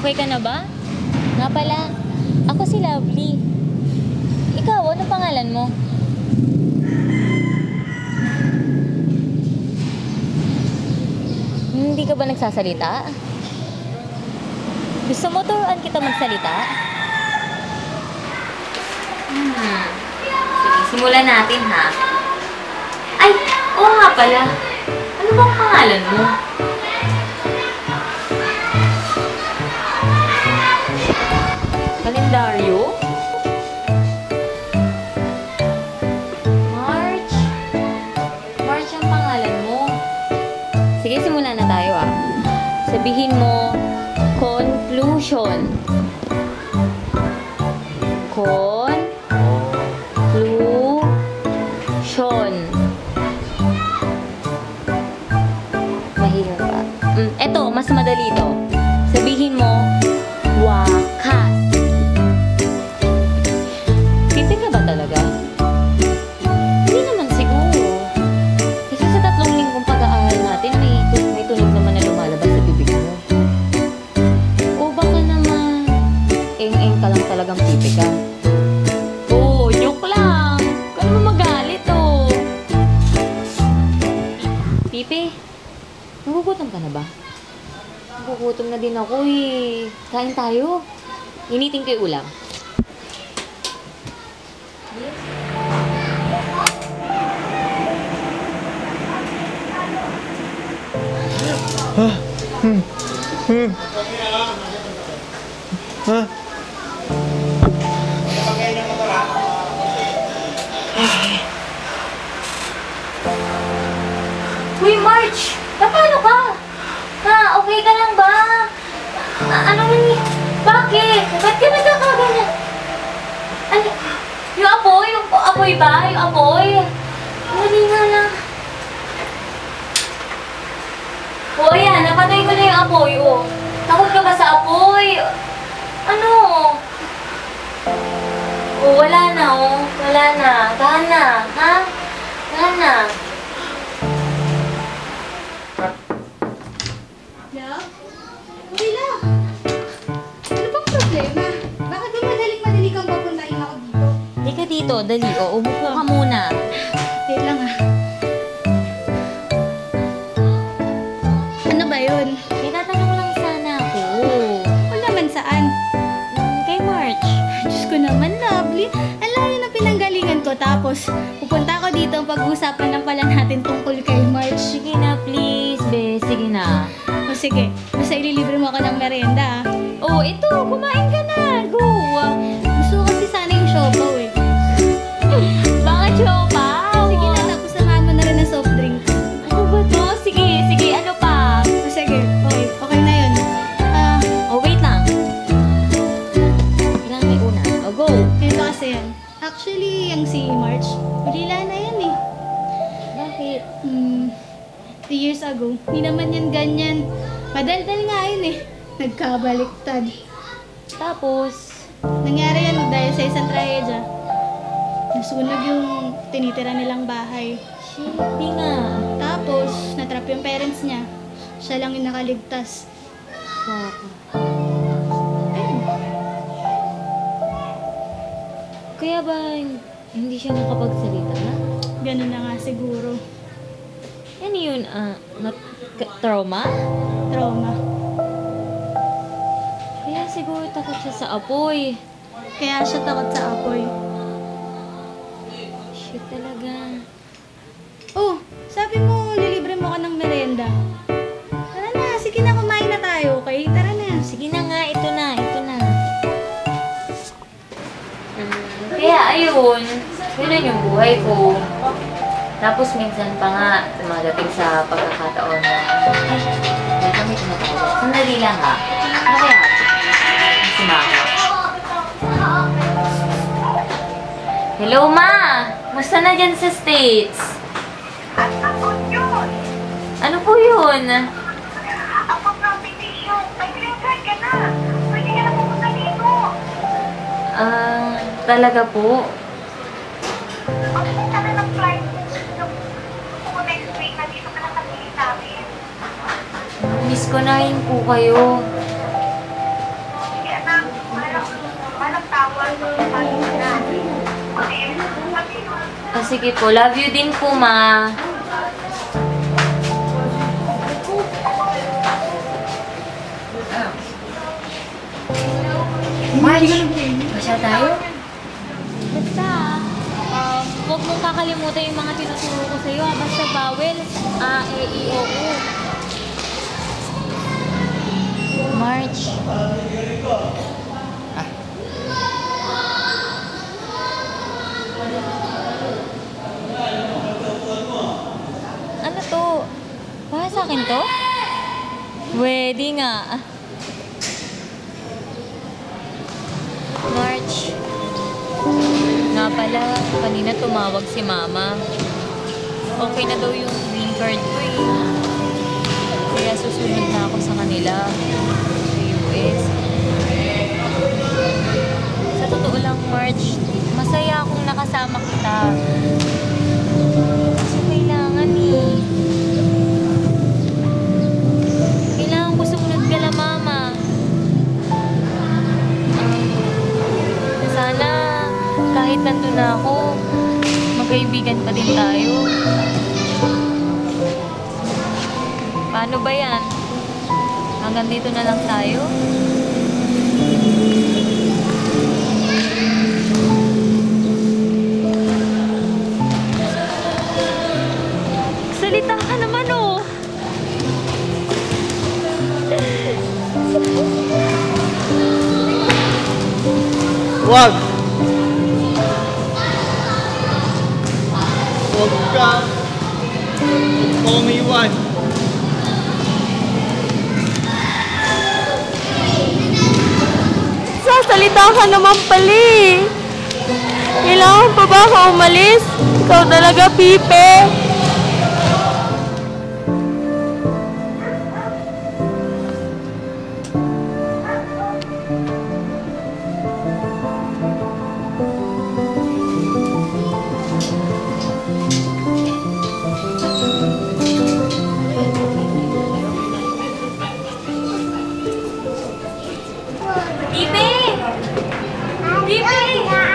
Okay ka na ba? Nga pala, ako si Lovely. Ikaw, ano pangalan mo? Hindi ka ba nagsasalita? Gusto mo turuan kita magsalita? Hmm. Sige, simulan natin ha. Ay, oo nga pala. Ano bang pangalan mo? Kalendaryo? March? March ang pangalan mo. Sige, simulan na tayo ah. Sabihin mo, conclusion. Conclusion. Mahirap pa. Mm, eto, mas madali to. Sabihin mo, Pipe, nagugutom ka na ba? Nagugutom na din ako eh. Kain tayo. Initin ko yung ulam. Ha? Hmm. Hmm. Ha? O, ayan. Napatay ko na yung apoy, oh. Takot ka ba sa apoy? Ano? Oh, wala na, oh. Wala na. Tahan na, ha? Tahan na. Love? Uy, love! Ano bang problema? Bakit ba madaling-madali kang papuntahin ako dito? Di ka dito, dali. O, umupo ka muna. Wait lang ah. Yun? May tatanong lang sana ako. Wala man saan. Mm, Kay March. Diyos ko naman, lovely. Ang layo na pinanggalingan ko. Tapos, pupunta ako dito pag-usapan ng pala natin tungkol kay March. Sige na, please, be. Sige na. O sige, basta ililibre mo ako ng merienda ah. Oh, ito. Kumain ka na. Go. Gusto ko kasi sana yung siopaw eh. Kasi yan. Actually, yung si March, ulila na yan eh. Bakit? Hmm, three years ago, hindi naman yan ganyan. Madaldal nga yun eh. Nagkabaliktad. Tapos, Nangyari yan dahil sa isang trahedya. Nasunog yung tinitira nilang bahay. shit, di nga. Tapos, natrap yung parents niya. Siya lang yung nakaligtas. Baka. Kaya ba hindi siya makapagsalita? Ganun na nga siguro. Ano yun? ah, mat- ka- trauma? Trauma. Kaya siguro takot siya sa apoy. Kaya siya takot sa apoy. Ayun, yun yung buhay ko. Tapos minsan pa nga, dumadating sa pagkakataon na, ay, may kami tinatawag. Sandali lang ha. Ano kaya? Si Mama. Hello, Ma! Musta na dyan sa States? Ano po yun? Ako proposition. May green card ka na. Pwede ka na pumunta dito. Ah, talaga po? Pagpunta na ng flight. Kung next week, nandito ka sa piling namin. Miss ko na rin po kayo. Sige anak, malang, malang tawag. Pagpunta ka na. Okay, sabi mo. Ah, sige po, love you din po, ma. March, masya tayo? Basta, um, huwag mong kakalimutan yung mga tinuturo ko sa'yo. ah. Basta vowels, A, E, I, O, U. March. Ano to? Para sa akin to? Pwede nga. Nga pala, kanina tumawag si Mama. Okay na daw yung green card ko eh. Kaya susunod na ako sa kanila. Sa US. Sa totoo lang, March, masaya akong nakasama kita. Nandun na ako, magkaibigan pa din tayo. Paano ba yan? Hanggang dito na lang tayo. Salita ka naman oh. Wag! Huwag ka umiwan. Sasalita ka naman pali. Kailangan pa ba ako umalis? Ikaw talaga, Pipe. Keep